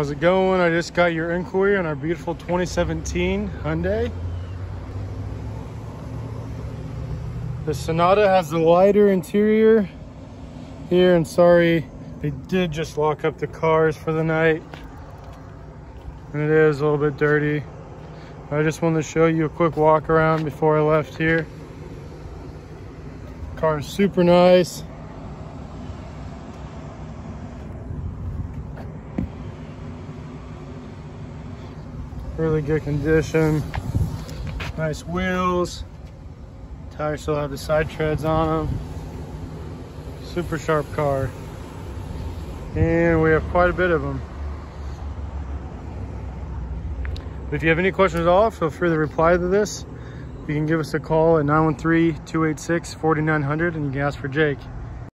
How's it going? I just got your inquiry on our beautiful 2017 Hyundai. The Sonata has the lighter interior here and sorry, they did just lock up the cars for the night. And it is a little bit dirty. I just wanted to show you a quick walk around before I left here. Car is super nice. Really good condition. Nice wheels. Tires still have the side treads on them. Super sharp car. And we have quite a bit of them. If you have any questions at all, feel free to reply to this. You can give us a call at 913-286-4900 and you can ask for Jake.